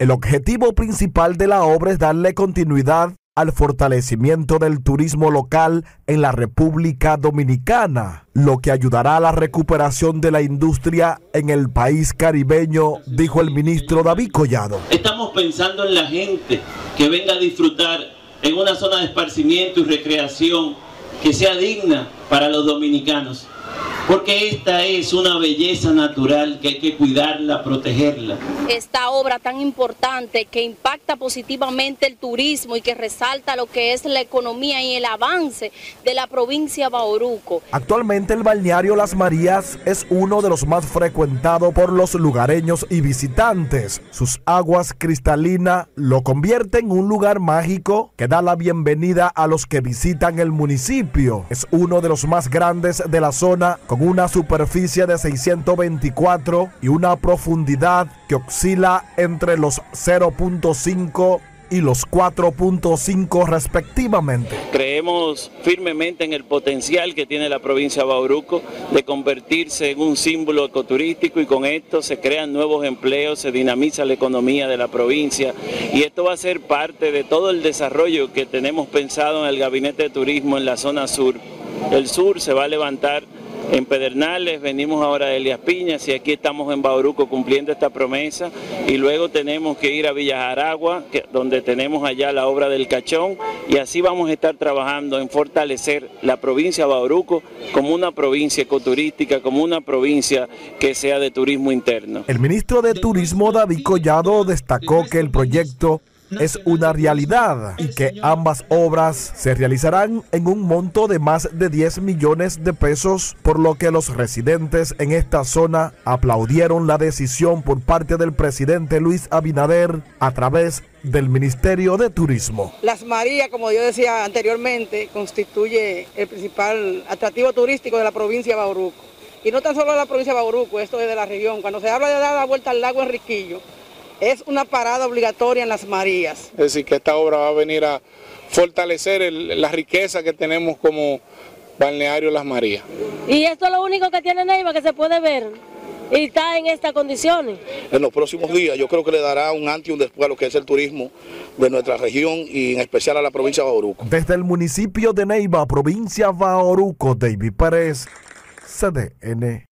El objetivo principal de la obra es darle continuidad al fortalecimiento del turismo local en la República Dominicana, lo que ayudará a la recuperación de la industria en el país caribeño, dijo el ministro David Collado. Estamos pensando en la gente que venga a disfrutar en una zona de esparcimiento y recreación que sea digna para los dominicanos porque esta es una belleza natural que hay que cuidarla, protegerla. Esta obra tan importante que impacta positivamente el turismo y que resalta lo que es la economía y el avance de la provincia de Bauruco. Actualmente el balneario Las Marías es uno de los más frecuentados por los lugareños y visitantes. Sus aguas cristalinas lo convierten en un lugar mágico que da la bienvenida a los que visitan el municipio. Es uno de los más grandes de la zona con una superficie de 624 y una profundidad que oscila entre los 0.5 y los 4.5 respectivamente. Creemos firmemente en el potencial que tiene la provincia de Bauruco de convertirse en un símbolo ecoturístico y con esto se crean nuevos empleos, se dinamiza la economía de la provincia y esto va a ser parte de todo el desarrollo que tenemos pensado en el Gabinete de Turismo en la zona sur. El sur se va a levantar en Pedernales, venimos ahora de Elias Piñas y aquí estamos en Bauruco cumpliendo esta promesa y luego tenemos que ir a Villajaragua, donde tenemos allá la obra del Cachón y así vamos a estar trabajando en fortalecer la provincia de Bauruco como una provincia ecoturística, como una provincia que sea de turismo interno. El ministro de Turismo David Collado destacó que el proyecto es una realidad y que ambas obras se realizarán en un monto de más de 10 millones de pesos, por lo que los residentes en esta zona aplaudieron la decisión por parte del presidente Luis Abinader a través del Ministerio de Turismo. Las Marías, como yo decía anteriormente, constituye el principal atractivo turístico de la provincia de Bauruco. Y no tan solo de la provincia de Bauruco, esto es de la región. Cuando se habla de dar la vuelta al lago Enriquillo, es una parada obligatoria en las Marías. Es decir, que esta obra va a venir a fortalecer la riqueza que tenemos como balneario Las Marías. Y esto es lo único que tiene Neiva que se puede ver y está en estas condiciones. En los próximos días yo creo que le dará un antes y un después a lo que es el turismo de nuestra región y en especial a la provincia de Bauruco. Desde el municipio de Neiva, provincia de Bauruco, David Pérez, CDN.